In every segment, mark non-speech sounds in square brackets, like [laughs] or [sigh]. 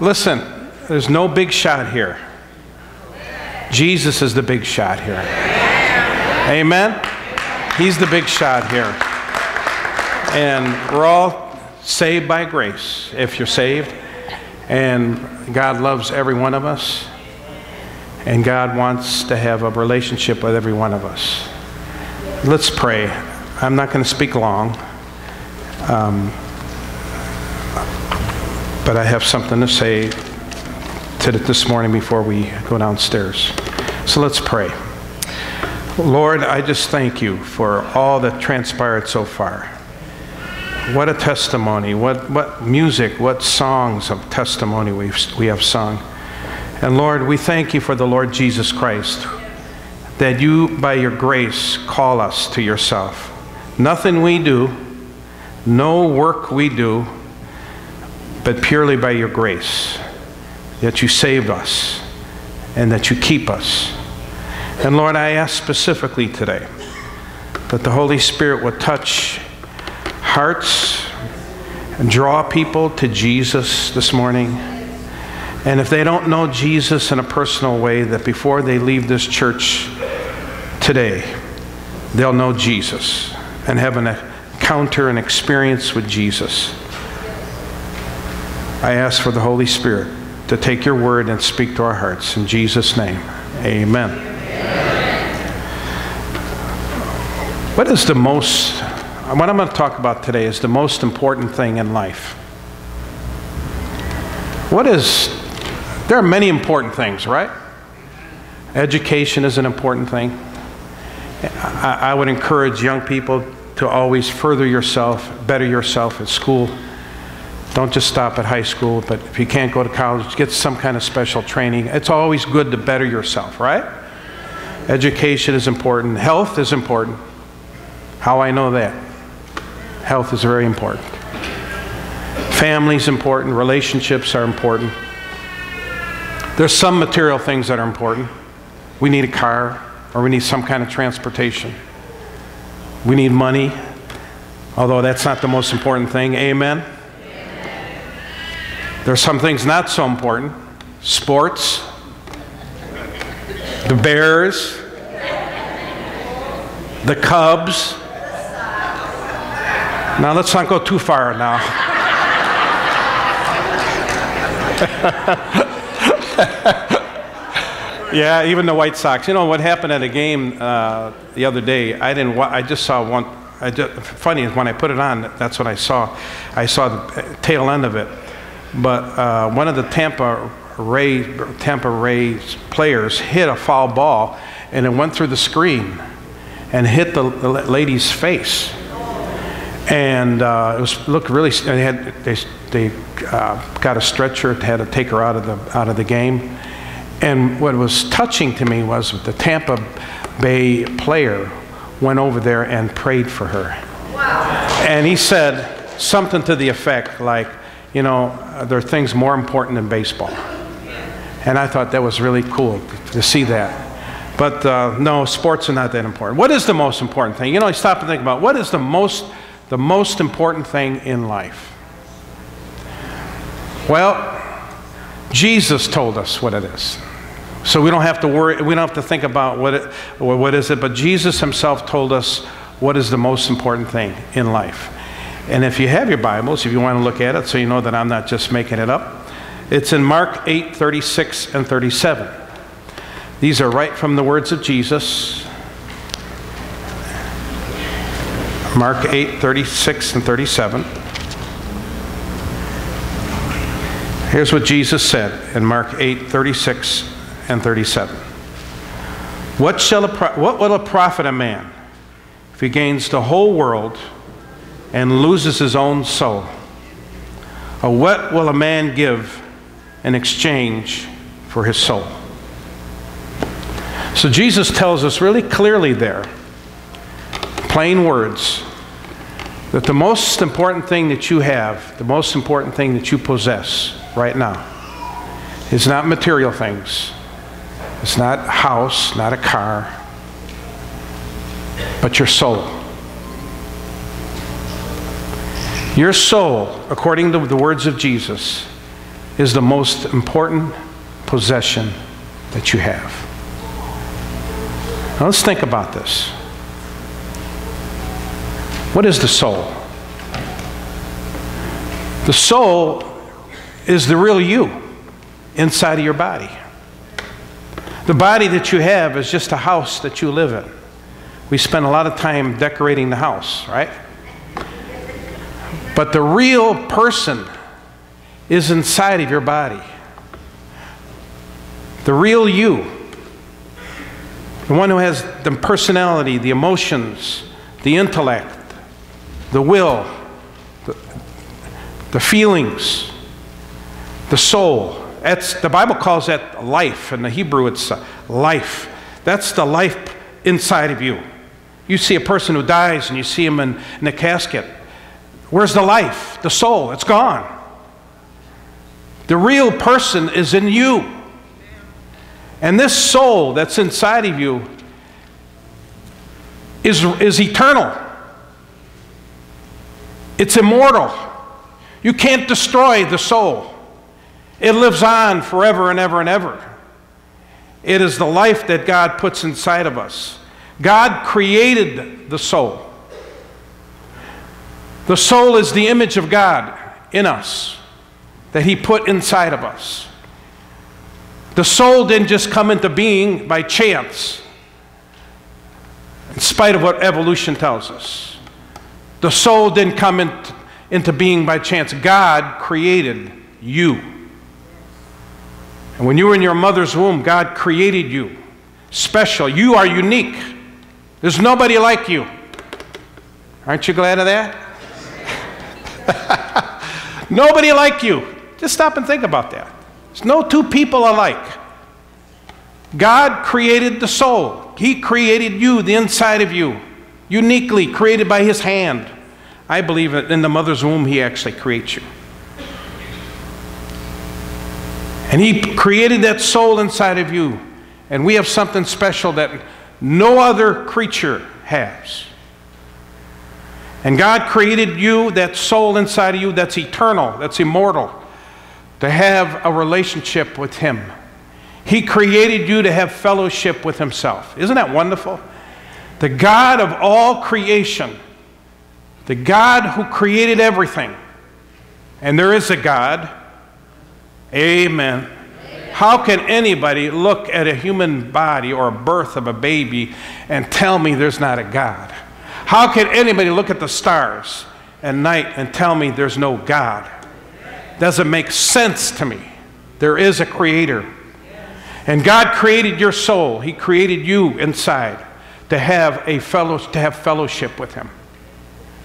Listen, there's no big shot here. Jesus is the big shot here. Amen? He's the big shot here. And we're all saved by grace if you're saved. And God loves every one of us. And God wants to have a relationship with every one of us. Let's pray. I'm not going to speak long. Um, but I have something to say to this morning before we go downstairs. So let's pray. Lord, I just thank you for all that transpired so far. What a testimony, what, what music, what songs of testimony we've, we have sung. And Lord, we thank you for the Lord Jesus Christ, that you, by your grace, call us to yourself. Nothing we do, no work we do, but purely by your grace, that you saved us and that you keep us. And Lord, I ask specifically today that the Holy Spirit would touch hearts and draw people to Jesus this morning. And if they don't know Jesus in a personal way, that before they leave this church today, they'll know Jesus and have an encounter and experience with Jesus. I ask for the Holy Spirit to take your word and speak to our hearts. In Jesus' name, amen. What is the most, what I'm going to talk about today is the most important thing in life. What is, there are many important things, right? Education is an important thing. I, I would encourage young people to always further yourself, better yourself at school. Don't just stop at high school, but if you can't go to college, get some kind of special training. It's always good to better yourself, right? Education is important. Health is important. How I know that? Health is very important. Family is important. Relationships are important. There's some material things that are important. We need a car, or we need some kind of transportation. We need money, although that's not the most important thing. Amen? There's some things not so important. Sports, the Bears, the Cubs. Now let's not go too far now. [laughs] yeah, even the White Sox. You know what happened at a game uh, the other day? I didn't. Wa- I just saw one. Just, funny is when I put it on, that's what I saw. I saw the tail end of it. But uh, one of the Tampa Ray Tampa Rays players hit a foul ball, and it went through the screen and hit the, the lady's face. And uh, it was looked really. They had they, they uh, got a stretcher, had to take her out of the out of the game. And what was touching to me was the Tampa Bay player went over there and prayed for her. Wow. And he said something to the effect like, you know, there are things more important than baseball. And I thought that was really cool to see that. But uh, no, sports are not that important. What is the most important thing? You know, I stop and think about what is the most, the most important thing in life? Well, Jesus told us what it is. So we don't have to worry, we don't have to think about what, it, what is it, but Jesus himself told us what is the most important thing in life. And if you have your Bibles, if you want to look at it so you know that I'm not just making it up, it's in Mark 8 36 and 37. These are right from the words of Jesus. Mark 8 36 and 37. Here's what Jesus said in Mark 8 36 and 37. What, shall a what will it profit a man if he gains the whole world and loses his own soul? Or what will a man give in exchange for his soul? So Jesus tells us really clearly there, plain words, that the most important thing that you have, the most important thing that you possess right now, is not material things. It's not a house, not a car, but your soul. Your soul, according to the words of Jesus, is the most important possession that you have. Now let's think about this. What is the soul? The soul is the real you inside of your body. The body that you have is just a house that you live in. We spend a lot of time decorating the house, right? But the real person is inside of your body. The real you. The one who has the personality, the emotions, the intellect, the will, the, the feelings, the soul. That's, the Bible calls that life. In the Hebrew, it's uh, life. That's the life inside of you. You see a person who dies and you see him in, in a casket. Where's the life, the soul? It's gone. The real person is in you. And this soul that's inside of you is, is eternal, it's immortal. You can't destroy the soul, it lives on forever and ever and ever. It is the life that God puts inside of us. God created the soul. The soul is the image of God in us that He put inside of us. The soul didn't just come into being by chance, in spite of what evolution tells us. The soul didn't come into, into being by chance. God created you. And when you were in your mother's womb, God created you special. You are unique. There's nobody like you. Aren't you glad of that? [laughs] nobody like you. Just stop and think about that. There's no two people alike. God created the soul, He created you, the inside of you, uniquely created by His hand. I believe that in the mother's womb, He actually creates you. And He created that soul inside of you. And we have something special that no other creature has. And God created you, that soul inside of you that's eternal, that's immortal, to have a relationship with Him. He created you to have fellowship with Himself. Isn't that wonderful? The God of all creation, the God who created everything, and there is a God. Amen. How can anybody look at a human body or a birth of a baby and tell me there's not a God? How can anybody look at the stars at night and tell me there's no God? Doesn't make sense to me. There is a creator. And God created your soul. He created you inside to have a fellow to have fellowship with him.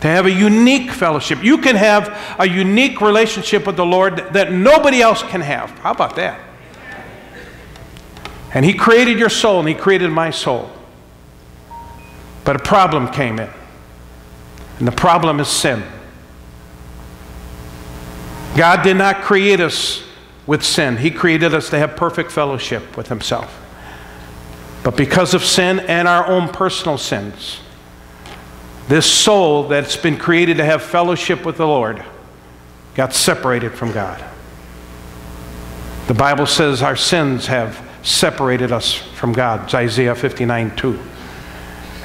To have a unique fellowship. You can have a unique relationship with the Lord that nobody else can have. How about that? And he created your soul and he created my soul. But a problem came in. And the problem is sin. God did not create us with sin. He created us to have perfect fellowship with Himself. But because of sin and our own personal sins, this soul that's been created to have fellowship with the Lord got separated from God. The Bible says our sins have separated us from God. It's Isaiah 59 2.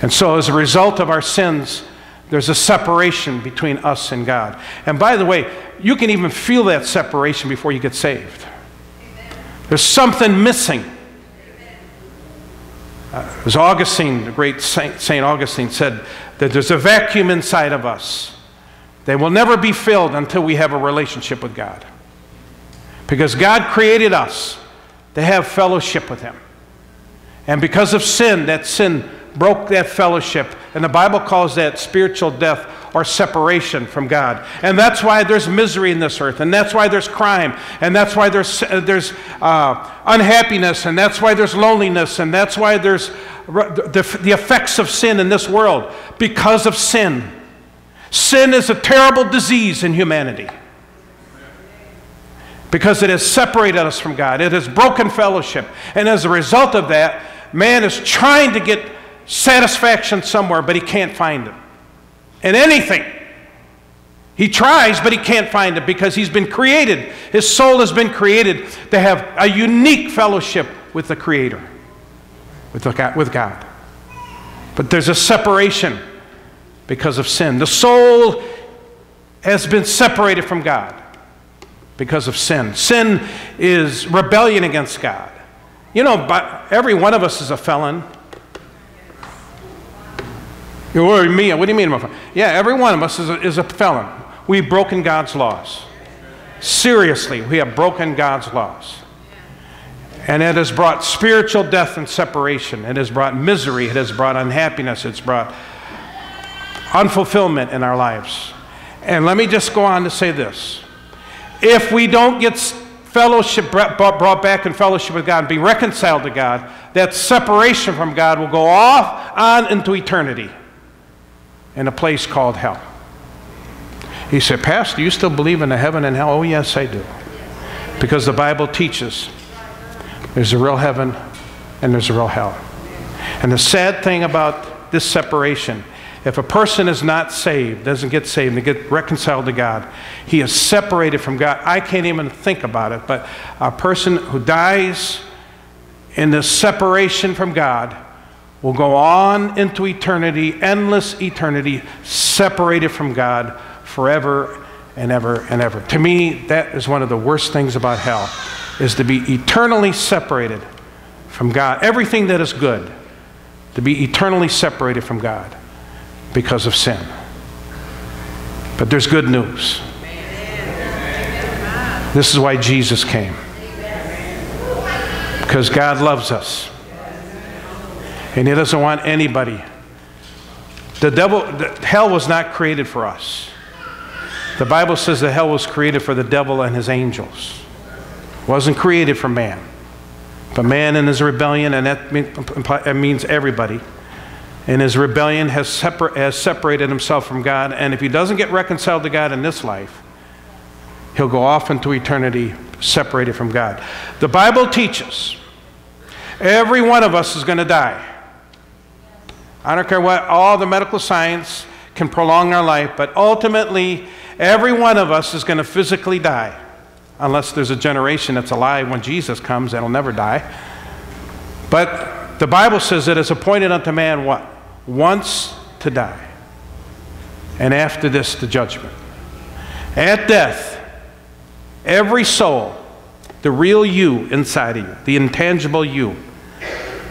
And so, as a result of our sins, there's a separation between us and God. And by the way, you can even feel that separation before you get saved. There's something missing. Uh, as Augustine, the great Saint, Saint Augustine, said, that there's a vacuum inside of us that will never be filled until we have a relationship with God. Because God created us to have fellowship with Him. And because of sin, that sin broke that fellowship. And the Bible calls that spiritual death or separation from God. And that's why there's misery in this earth. And that's why there's crime. And that's why there's, uh, there's uh, unhappiness. And that's why there's loneliness. And that's why there's the, the effects of sin in this world because of sin. Sin is a terrible disease in humanity because it has separated us from God. It has broken fellowship. And as a result of that, man is trying to get satisfaction somewhere, but he can't find it. In anything. He tries, but he can't find it because he's been created. His soul has been created to have a unique fellowship with the Creator, with, the, with God. But there's a separation because of sin. The soul has been separated from God because of sin. Sin is rebellion against God. You know, every one of us is a felon. You mean? What do you mean? Yeah, every one of us is a, is a felon. We've broken God's laws. Seriously, we have broken God's laws. And it has brought spiritual death and separation. It has brought misery. It has brought unhappiness. It's brought unfulfillment in our lives. And let me just go on to say this. If we don't get fellowship brought back in fellowship with God and be reconciled to God, that separation from God will go off on into eternity in a place called hell. He said, Pastor, you still believe in a heaven and hell? Oh, yes, I do. Because the Bible teaches there's a real heaven and there's a real hell. And the sad thing about this separation, if a person is not saved, doesn't get saved, and get reconciled to God, he is separated from God. I can't even think about it, but a person who dies in this separation from God will go on into eternity, endless eternity, separated from God forever and ever and ever. To me, that is one of the worst things about hell, is to be eternally separated from God. Everything that is good, to be eternally separated from God because of sin. But there's good news. This is why Jesus came. Because God loves us. And He doesn't want anybody. The devil, the, hell was not created for us. The Bible says that hell was created for the devil and his angels. It wasn't created for man. But man in his rebellion, and that means everybody, in his rebellion has, separ- has separated himself from God. And if he doesn't get reconciled to God in this life, he'll go off into eternity separated from God. The Bible teaches every one of us is going to die. I don't care what all the medical science can prolong our life, but ultimately, Every one of us is going to physically die, unless there's a generation that's alive when Jesus comes that'll never die. But the Bible says it is appointed unto man what? Once to die. And after this, the judgment. At death, every soul, the real you inside of you, the intangible you,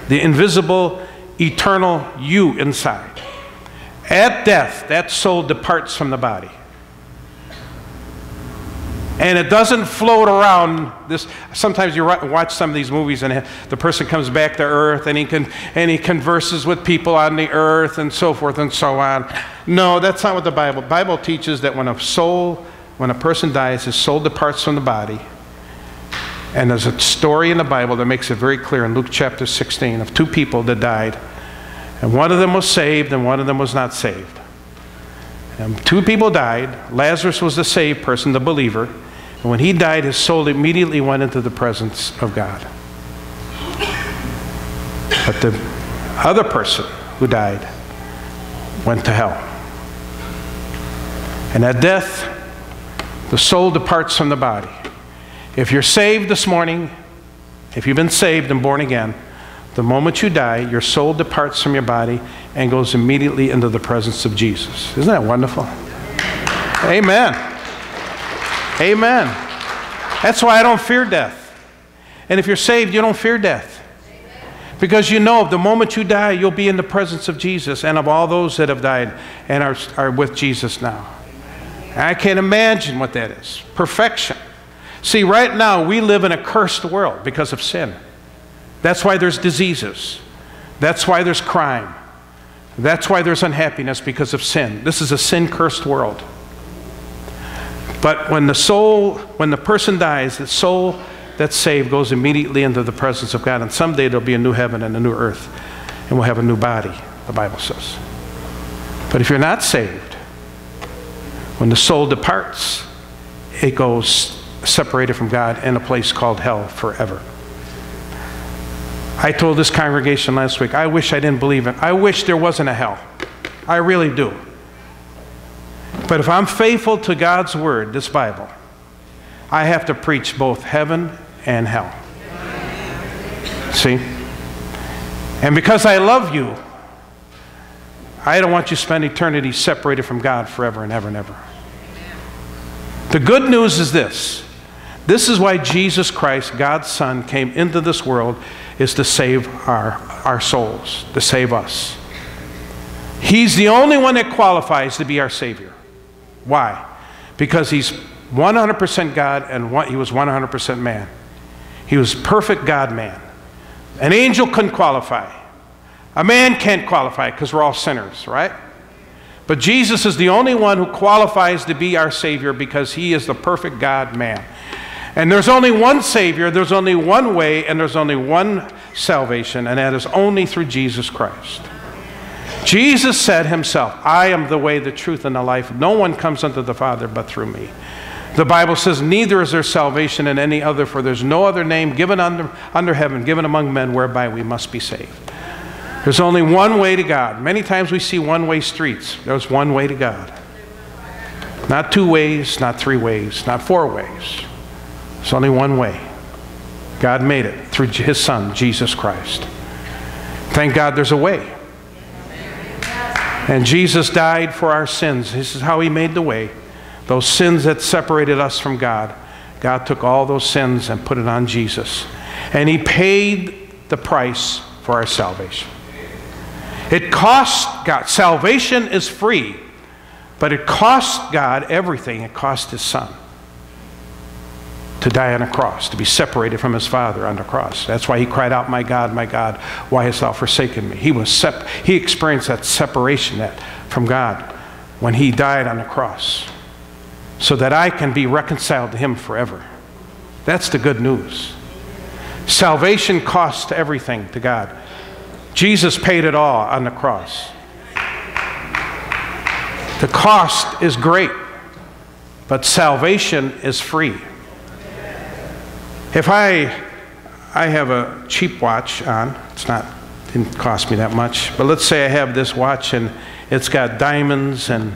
the invisible, eternal you inside, at death, that soul departs from the body. And it doesn't float around this sometimes you watch some of these movies and the person comes back to earth and he can and he converses with people on the earth and so forth and so on. No that's not what the bible bible teaches that when a soul when a person dies his soul departs from the body and there's a story in the bible that makes it very clear in luke chapter 16 of two people that died and one of them was saved and one of them was not saved and two people died lazarus was the saved person the believer and when he died, his soul immediately went into the presence of God. But the other person who died went to hell. And at death, the soul departs from the body. If you're saved this morning, if you've been saved and born again, the moment you die, your soul departs from your body and goes immediately into the presence of Jesus. Isn't that wonderful? Amen. Amen. That's why I don't fear death. And if you're saved, you don't fear death. Because you know the moment you die, you'll be in the presence of Jesus and of all those that have died and are, are with Jesus now. I can't imagine what that is. Perfection. See, right now, we live in a cursed world because of sin. That's why there's diseases. That's why there's crime. That's why there's unhappiness because of sin. This is a sin cursed world. But when the soul, when the person dies, the soul that's saved goes immediately into the presence of God. And someday there'll be a new heaven and a new earth, and we'll have a new body, the Bible says. But if you're not saved, when the soul departs, it goes separated from God in a place called hell forever. I told this congregation last week, I wish I didn't believe it. I wish there wasn't a hell. I really do. But if I'm faithful to God's word, this Bible, I have to preach both heaven and hell. See? And because I love you, I don't want you to spend eternity separated from God forever and ever and ever. The good news is this. This is why Jesus Christ, God's Son, came into this world, is to save our, our souls, to save us. He's the only one that qualifies to be our Savior. Why? Because He's 100% God and one, He was 100% man. He was perfect God man. An angel couldn't qualify. A man can't qualify because we're all sinners, right? But Jesus is the only one who qualifies to be our Savior because He is the perfect God man. And there's only one Savior, there's only one way, and there's only one salvation, and that is only through Jesus Christ. Jesus said himself, I am the way, the truth, and the life. No one comes unto the Father but through me. The Bible says, Neither is there salvation in any other, for there's no other name given under, under heaven, given among men, whereby we must be saved. There's only one way to God. Many times we see one way streets. There's one way to God. Not two ways, not three ways, not four ways. There's only one way. God made it through His Son, Jesus Christ. Thank God there's a way. And Jesus died for our sins. This is how He made the way. Those sins that separated us from God, God took all those sins and put it on Jesus. And He paid the price for our salvation. It costs God. Salvation is free, but it costs God everything. It cost His Son to die on a cross, to be separated from His Father on the cross. That's why He cried out, My God, my God, why hast thou forsaken me? He, was sep- he experienced that separation that, from God when He died on the cross so that I can be reconciled to Him forever. That's the good news. Salvation costs everything to God. Jesus paid it all on the cross. The cost is great, but salvation is free. If I, I have a cheap watch on, it's not, didn't cost me that much, but let's say I have this watch and it's got diamonds and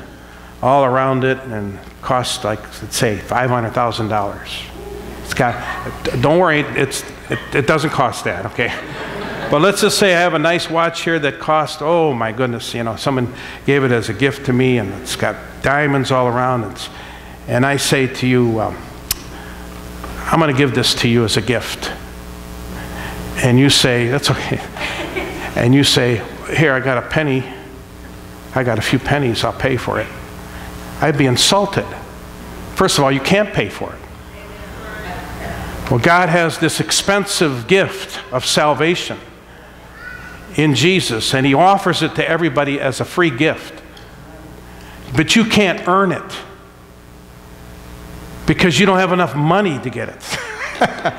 all around it and costs like, let's say, $500,000. It's got, don't worry, it's, it, it doesn't cost that, okay? [laughs] But let's just say I have a nice watch here that cost, oh my goodness, you know, someone gave it as a gift to me and it's got diamonds all around. It's, and I say to you, um, I'm going to give this to you as a gift. And you say, that's okay. And you say, here, I got a penny. I got a few pennies, I'll pay for it. I'd be insulted. First of all, you can't pay for it. Well, God has this expensive gift of salvation in Jesus, and He offers it to everybody as a free gift. But you can't earn it because you don't have enough money to get it. [laughs]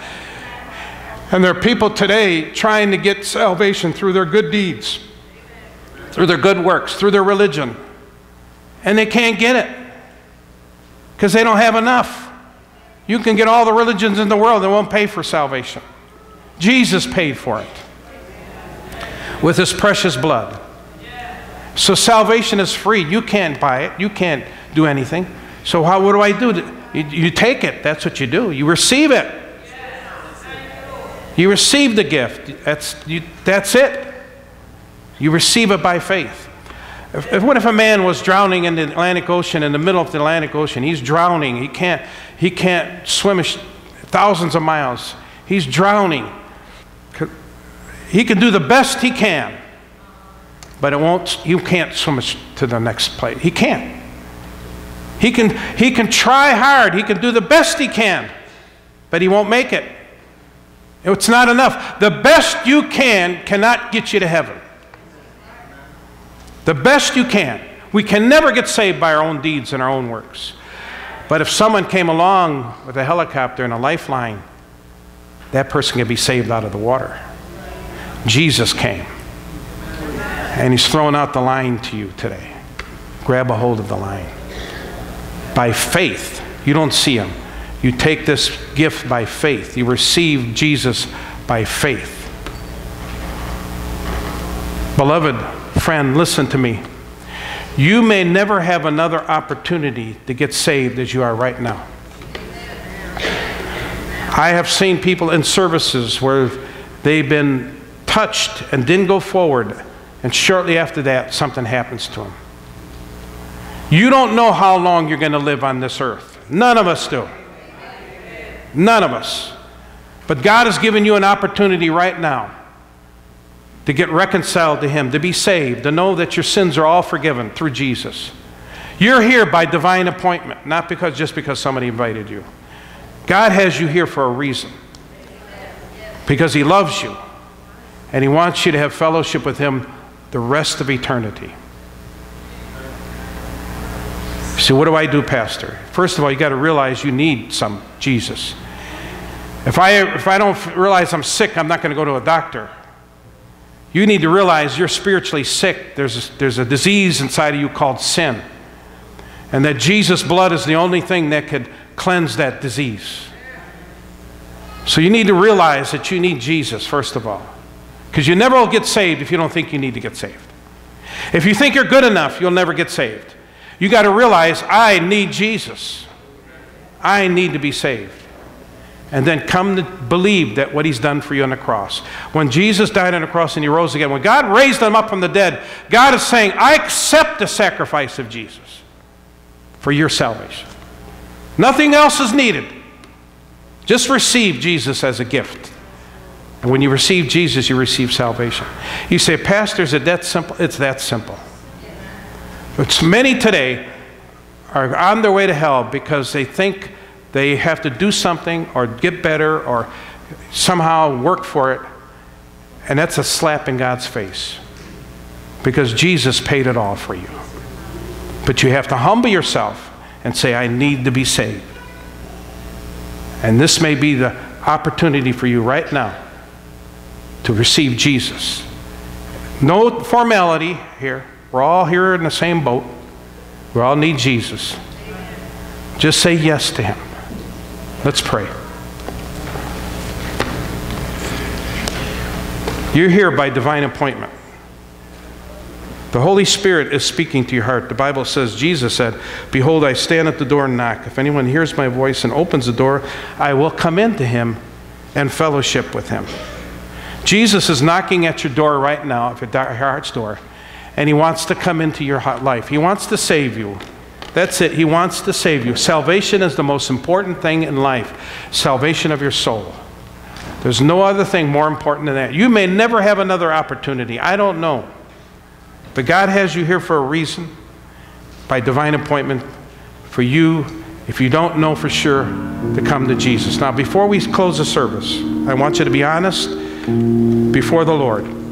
and there are people today trying to get salvation through their good deeds, through their good works, through their religion, and they can't get it because they don't have enough. You can get all the religions in the world, they won't pay for salvation. Jesus paid for it with his precious blood. So salvation is free. You can't buy it. You can't do anything. So how what do I do? You, you take it. That's what you do. You receive it. You receive the gift. That's you, that's it. You receive it by faith. If, if, what if a man was drowning in the Atlantic Ocean, in the middle of the Atlantic Ocean? He's drowning. He can't, he can't swim thousands of miles. He's drowning. He can do the best he can, but it won't, you can't swim to the next place. He can't. He can, he can try hard, he can do the best he can, but he won't make it. It's not enough. The best you can cannot get you to heaven. The best you can. We can never get saved by our own deeds and our own works. But if someone came along with a helicopter and a lifeline, that person can be saved out of the water. Jesus came. And he's throwing out the line to you today. Grab a hold of the line. By faith, you don't see him. You take this gift by faith. You receive Jesus by faith. Beloved friend, listen to me. You may never have another opportunity to get saved as you are right now. I have seen people in services where they've been touched and didn't go forward, and shortly after that, something happens to them. You don't know how long you're going to live on this earth. None of us do. None of us. But God has given you an opportunity right now to get reconciled to Him, to be saved, to know that your sins are all forgiven through Jesus. You're here by divine appointment, not because just because somebody invited you. God has you here for a reason. Because He loves you. And He wants you to have fellowship with Him the rest of eternity. So, what do I do, Pastor? First of all, you got to realize you need some Jesus. If I, if I don't realize I'm sick, I'm not going to go to a doctor. You need to realize you're spiritually sick. There's a, there's a disease inside of you called sin. And that Jesus' blood is the only thing that could cleanse that disease. So you need to realize that you need Jesus, first of all. Because you never will get saved if you don't think you need to get saved. If you think you're good enough, you'll never get saved. You got to realize, I need Jesus. I need to be saved. And then come to believe that what he's done for you on the cross. When Jesus died on the cross and he rose again, when God raised him up from the dead, God is saying, I accept the sacrifice of Jesus for your salvation. Nothing else is needed. Just receive Jesus as a gift. And when you receive Jesus, you receive salvation. You say, Pastor, is it that simple? It's that simple. But many today are on their way to hell because they think they have to do something or get better or somehow work for it. And that's a slap in God's face because Jesus paid it all for you. But you have to humble yourself and say, I need to be saved. And this may be the opportunity for you right now to receive Jesus. No formality here. We're all here in the same boat. We all need Jesus. Just say yes to Him. Let's pray. You're here by divine appointment. The Holy Spirit is speaking to your heart. The Bible says, Jesus said, Behold, I stand at the door and knock. If anyone hears my voice and opens the door, I will come into him and fellowship with him. Jesus is knocking at your door right now, at your heart's door, and he wants to come into your hot life. He wants to save you. That's it. He wants to save you. Salvation is the most important thing in life salvation of your soul. There's no other thing more important than that. You may never have another opportunity. I don't know. But God has you here for a reason, by divine appointment, for you, if you don't know for sure, to come to Jesus. Now, before we close the service, I want you to be honest before the Lord.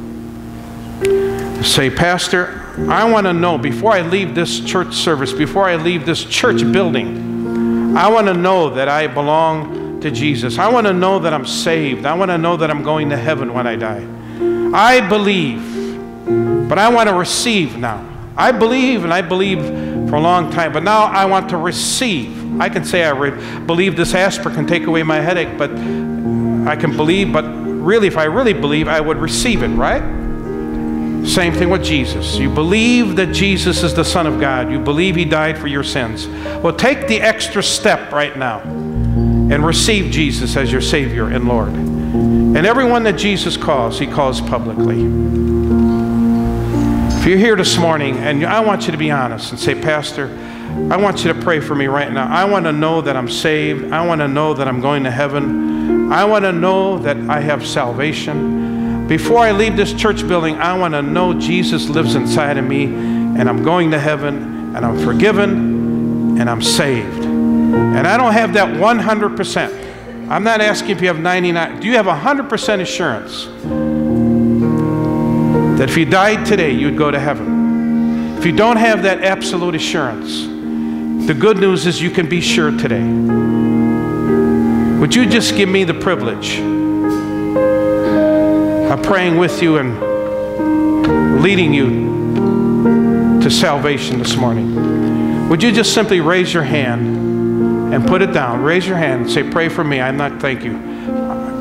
Say, Pastor, I want to know before I leave this church service, before I leave this church building, I want to know that I belong to Jesus. I want to know that I'm saved. I want to know that I'm going to heaven when I die. I believe but I want to receive now. I believe, and I believe for a long time, but now I want to receive. I can say I believe this aspirin can take away my headache, but I can believe, but really, if I really believe, I would receive it, right? Same thing with Jesus. You believe that Jesus is the Son of God, you believe He died for your sins. Well, take the extra step right now and receive Jesus as your Savior and Lord. And everyone that Jesus calls, He calls publicly. If you're here this morning and I want you to be honest and say, Pastor, I want you to pray for me right now. I want to know that I'm saved. I want to know that I'm going to heaven. I want to know that I have salvation. Before I leave this church building, I want to know Jesus lives inside of me and I'm going to heaven and I'm forgiven and I'm saved. And I don't have that 100%. I'm not asking if you have 99. Do you have 100% assurance that if you died today, you'd go to heaven. If you don't have that absolute assurance, the good news is you can be sure today. Would you just give me the privilege of praying with you and leading you to salvation this morning? Would you just simply raise your hand and put it down? Raise your hand and say, Pray for me. I'm not, thank you.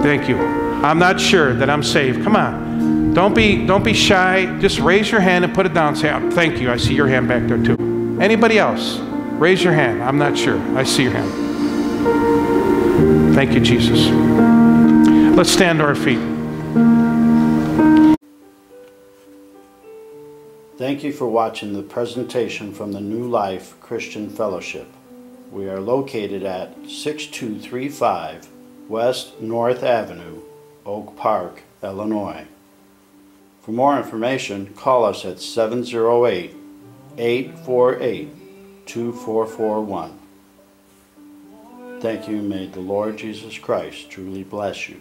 Thank you. I'm not sure that I'm saved. Come on. Don't be, don't be shy. Just raise your hand and put it down. Say, oh, thank you. I see your hand back there too. Anybody else? Raise your hand. I'm not sure. I see your hand. Thank you, Jesus. Let's stand to our feet. Thank you for watching the presentation from the New Life Christian Fellowship. We are located at 6235 West North Avenue, Oak Park, Illinois. For more information, call us at 708 848 2441. Thank you, may the Lord Jesus Christ truly bless you.